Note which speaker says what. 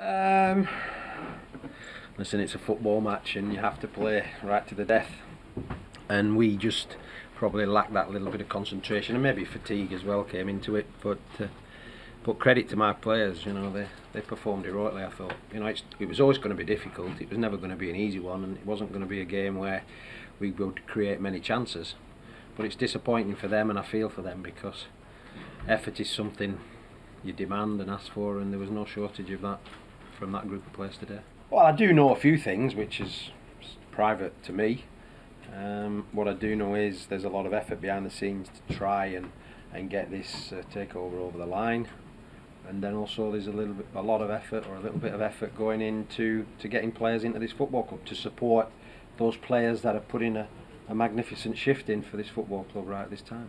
Speaker 1: Um, listen, it's a football match and you have to play right to the death. And we just probably lacked that little bit of concentration and maybe fatigue as well came into it. But uh, but credit to my players, you know, they, they performed heroically. I thought, you know, it was always going to be difficult. It was never going to be an easy one, and it wasn't going to be a game where we would create many chances. But it's disappointing for them, and I feel for them because effort is something you demand and ask for, and there was no shortage of that from that group of players today. Well, I do know a few things, which is private to me. Um, what I do know is there's a lot of effort behind the scenes to try and, and get this uh, takeover over the line. And then also there's a little bit, a lot of effort or a little bit of effort going into to getting players into this football club to support those players that are putting a, a magnificent shift in for this football club right at this time.